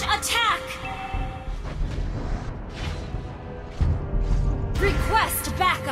Attack! Request backup!